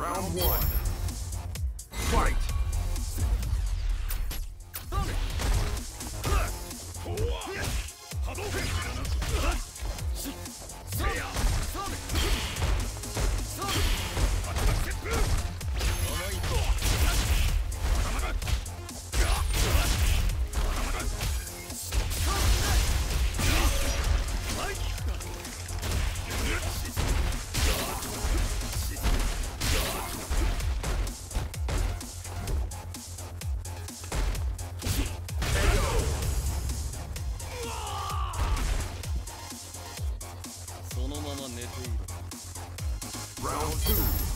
Round one. Fight! Round two.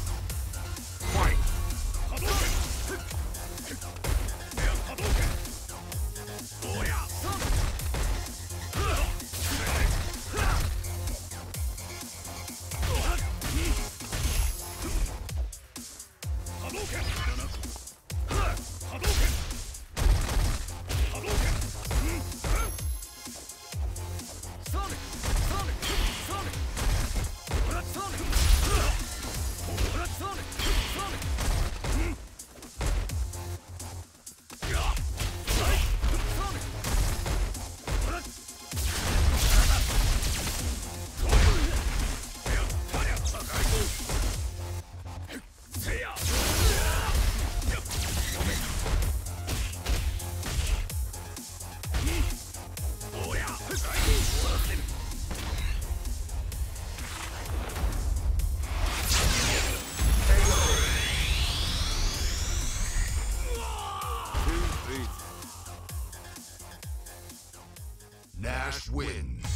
Wins.